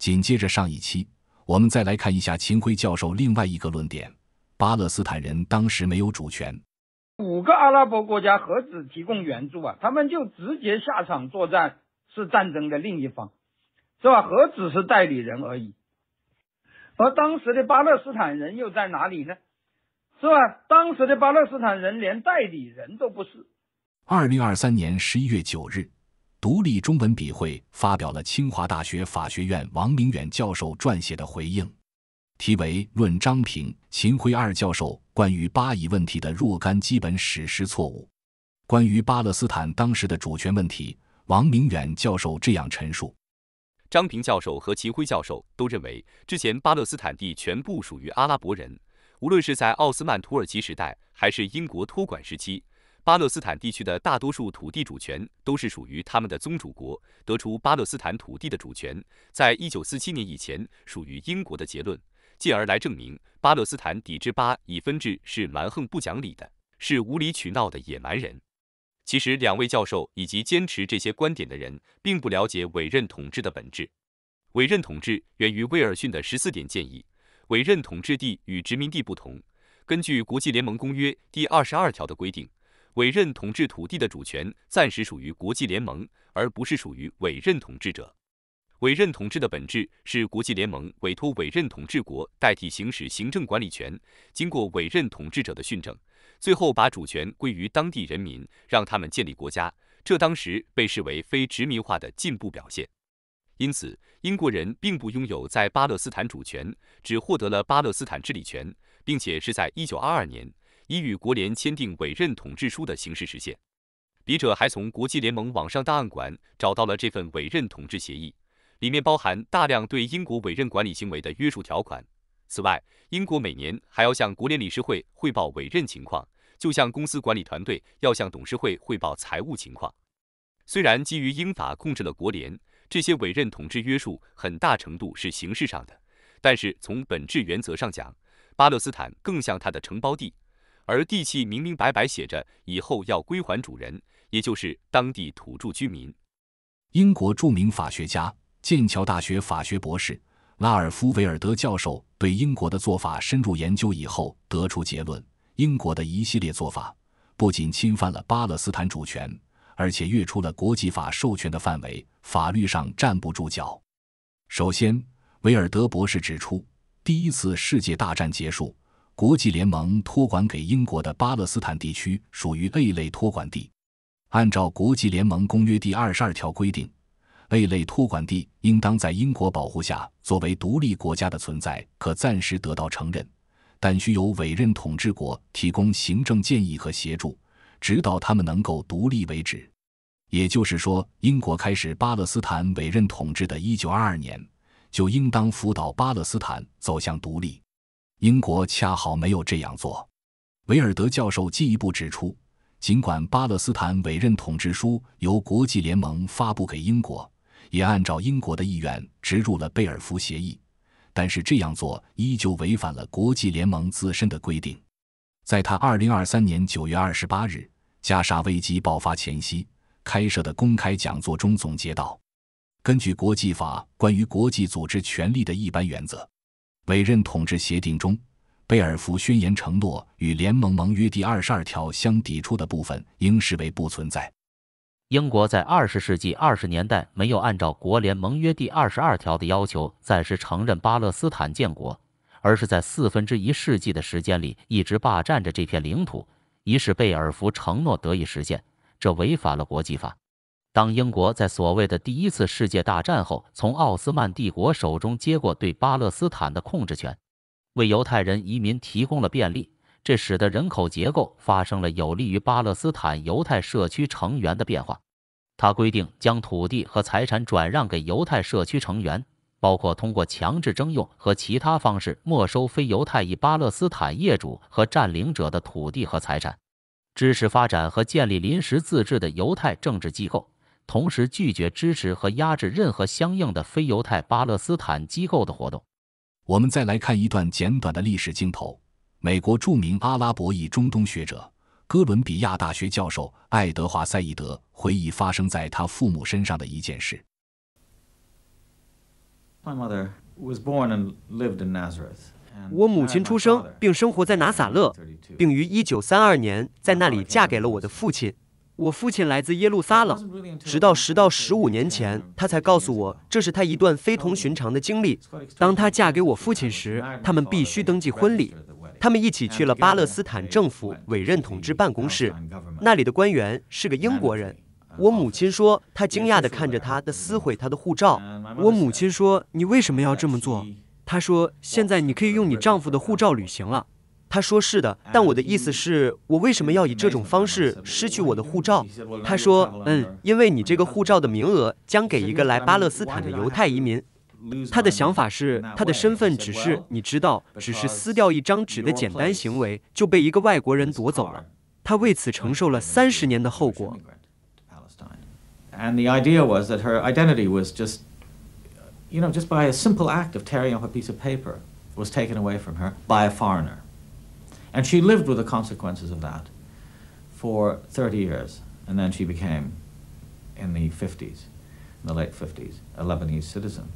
紧接着上一期，我们再来看一下秦晖教授另外一个论点：巴勒斯坦人当时没有主权。五个阿拉伯国家何止提供援助啊，他们就直接下场作战，是战争的另一方，是吧？何止是代理人而已。而当时的巴勒斯坦人又在哪里呢？是吧？当时的巴勒斯坦人连代理人都不是。二零二三年十一月九日，独立中文笔会发表了清华大学法学院王明远教授撰写的回应。题为《论张平、秦晖二教授关于巴以问题的若干基本史实错误》。关于巴勒斯坦当时的主权问题，王明远教授这样陈述：张平教授和秦晖教授都认为，之前巴勒斯坦地全部属于阿拉伯人，无论是在奥斯曼土耳其时代还是英国托管时期，巴勒斯坦地区的大多数土地主权都是属于他们的宗主国。得出巴勒斯坦土地的主权在一九四七年以前属于英国的结论。进而来证明巴勒斯坦抵制巴以分治是蛮横不讲理的，是无理取闹的野蛮人。其实，两位教授以及坚持这些观点的人，并不了解委任统治的本质。委任统治源于威尔逊的十四点建议。委任统治地与殖民地不同，根据国际联盟公约第二十二条的规定，委任统治土地的主权暂时属于国际联盟，而不是属于委任统治者。委任统治的本质是国际联盟委托委任统治国代替行使行政管理权，经过委任统治者的训政，最后把主权归于当地人民，让他们建立国家。这当时被视为非殖民化的进步表现。因此，英国人并不拥有在巴勒斯坦主权，只获得了巴勒斯坦治理权，并且是在1922年以与国联签订委任统治书的形式实现。笔者还从国际联盟网上档案馆找到了这份委任统治协议。里面包含大量对英国委任管理行为的约束条款。此外，英国每年还要向国联理事会汇报委任情况，就像公司管理团队要向董事会汇报财务情况。虽然基于英法控制了国联，这些委任统治约束很大程度是形式上的，但是从本质原则上讲，巴勒斯坦更像他的承包地，而地契明明白白写着以后要归还主人，也就是当地土著居民。英国著名法学家。剑桥大学法学博士拉尔夫·维尔德教授对英国的做法深入研究以后，得出结论：英国的一系列做法不仅侵犯了巴勒斯坦主权，而且越出了国际法授权的范围，法律上站不住脚。首先，维尔德博士指出，第一次世界大战结束，国际联盟托管给英国的巴勒斯坦地区属于 A 类托管地，按照国际联盟公约第二十二条规定。A 类托管地应当在英国保护下作为独立国家的存在，可暂时得到承认，但需由委任统治国提供行政建议和协助，直到他们能够独立为止。也就是说，英国开始巴勒斯坦委任统治的1922年，就应当辅导巴勒斯坦走向独立。英国恰好没有这样做。维尔德教授进一步指出，尽管巴勒斯坦委任统治书由国际联盟发布给英国。也按照英国的意愿植入了贝尔福协议，但是这样做依旧违反了国际联盟自身的规定。在他二零二三年九月二十八日加沙危机爆发前夕开设的公开讲座中总结道：“根据国际法关于国际组织权力的一般原则，委任统治协定中，贝尔福宣言承诺与联盟盟约第二十二条相抵触的部分应视为不存在。”英国在二十世纪二十年代没有按照国联盟约第二十二条的要求暂时承认巴勒斯坦建国，而是在四分之一世纪的时间里一直霸占着这片领土，以使贝尔福承诺得以实现。这违反了国际法。当英国在所谓的第一次世界大战后从奥斯曼帝国手中接过对巴勒斯坦的控制权，为犹太人移民提供了便利。这使得人口结构发生了有利于巴勒斯坦犹太社区成员的变化。他规定将土地和财产转让给犹太社区成员，包括通过强制征用和其他方式没收非犹太裔巴勒斯坦业主和占领者的土地和财产，支持发展和建立临时自治的犹太政治机构，同时拒绝支持和压制任何相应的非犹太巴勒斯坦机构的活动。我们再来看一段简短的历史镜头。美国著名阿拉伯裔中东学者、哥伦比亚大学教授爱德华·塞义德回忆发生在他父母身上的一件事。My mother was born and lived in Nazareth. 我母亲出生并生活在拿撒勒，并于1932年在那里嫁给了我的父亲。我父亲来自耶路撒冷，直到十到十五年前，他才告诉我这是他一段非同寻常的经历。当他嫁给我父亲时，他们必须登记婚礼。他们一起去了巴勒斯坦政府委任统治办公室，那里的官员是个英国人。我母亲说，她惊讶地看着他的撕毁他的护照。我母亲说：“你为什么要这么做？”他说：“现在你可以用你丈夫的护照旅行了。”他说是的，但我的意思是，我为什么要以这种方式失去我的护照？他说，嗯，因为你这个护照的名额将给一个来巴勒斯坦的犹太移民。他的想法是，他的身份只是你知道，只是撕掉一张纸的简单行为就被一个外国人夺走了。他为此承受了三十年的后果。And the idea was that her identity was just, you know, just by a simple act of tearing up a piece of paper was taken away from her by a foreigner. And she lived with the consequences of that for 30 years. And then she became, in the 50s, in the late 50s, a Lebanese citizen.